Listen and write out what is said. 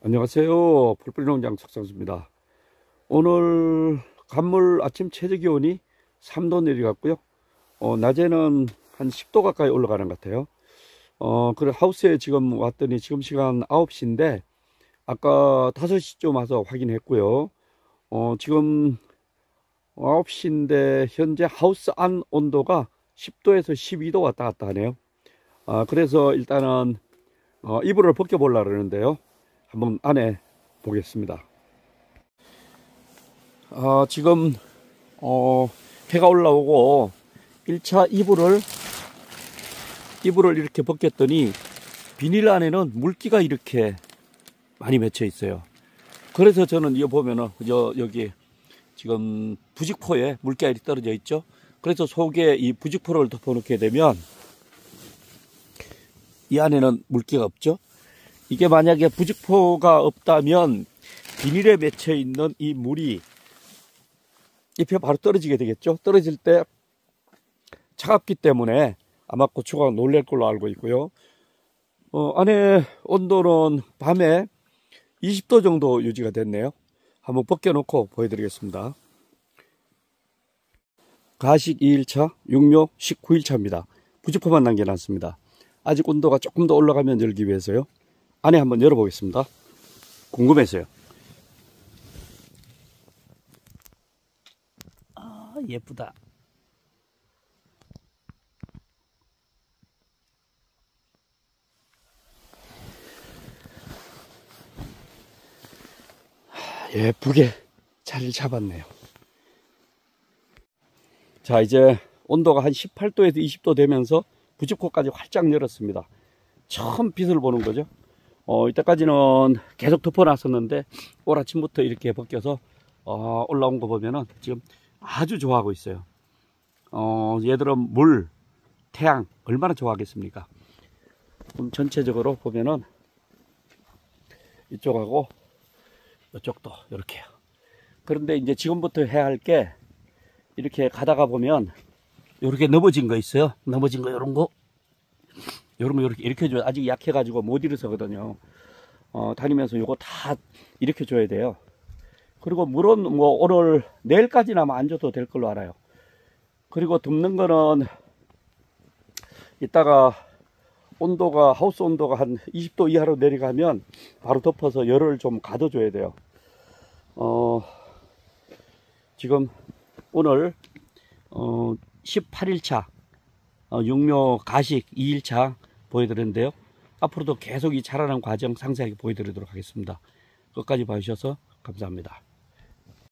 안녕하세요. 풀뿌리농장 석상수입니다. 오늘 간물 아침 최저 기온이 3도 내려갔고요. 어, 낮에는 한 10도 가까이 올라가는 것 같아요. 어, 그래 하우스에 지금 왔더니 지금 시간 9시인데 아까 5시쯤 와서 확인했고요. 어, 지금 9시인데 현재 하우스 안 온도가 10도에서 12도 왔다 갔다 하네요. 아, 그래서 일단은 어, 이불을 벗겨 보려고 그러는데요. 한번 안에 보겠습니다. 아, 지금 어, 해가 올라오고 1차 이불을 이불을 이렇게 벗겼더니 비닐 안에는 물기가 이렇게 많이 맺혀 있어요. 그래서 저는 이거 보면은 여, 여기 지금 부직포에 물기가 떨어져 있죠. 그래서 속에 이 부직포를 덮어놓게 되면 이 안에는 물기가 없죠. 이게 만약에 부직포가 없다면 비닐에 맺혀 있는 이 물이 잎에 바로 떨어지게 되겠죠. 떨어질 때 차갑기 때문에 아마 고추가 놀랄 걸로 알고 있고요. 어, 안에 온도는 밤에 20도 정도 유지가 됐네요. 한번 벗겨놓고 보여드리겠습니다. 가식 2일차, 육묘 19일차입니다. 부직포만 남겨놨습니다. 아직 온도가 조금 더 올라가면 열기 위해서요. 안에 한번 열어보겠습니다. 궁금해서요. 아, 예쁘다. 예쁘게 자리를 잡았네요. 자, 이제 온도가 한 18도에서 20도 되면서 부직코까지 활짝 열었습니다. 처음 빛을 보는 거죠. 어, 이때까지는 계속 덮어놨었는데 올 아침부터 이렇게 벗겨서 어, 올라온 거 보면은 지금 아주 좋아하고 있어요. 어, 얘들은 물, 태양 얼마나 좋아하겠습니까? 그럼 전체적으로 보면은 이쪽하고 이쪽도 이렇게요. 그런데 이제 지금부터 해야 할 게 이렇게 가다가 보면 이렇게 넘어진 거 있어요. 넘어진 거 이런 거. 여러분 이렇게 이렇게 줘요. 아직 약해 가지고 못 일어서거든요. 어, 다니면서 요거 다 이렇게 줘야 돼요. 그리고 물은 뭐 오늘 내일까지는 아마 안 줘도 될 걸로 알아요. 그리고 덮는 거는 이따가 온도가 하우스 온도가 한 20도 이하로 내려가면 바로 덮어서 열을 좀 가둬줘야 돼요. 어, 지금 오늘 어, 18일차 어, 육묘 가식 2일차 보여드렸는데요. 앞으로도 계속 이 자라는 과정 상세하게 보여드리도록 하겠습니다. 끝까지 봐주셔서 감사합니다.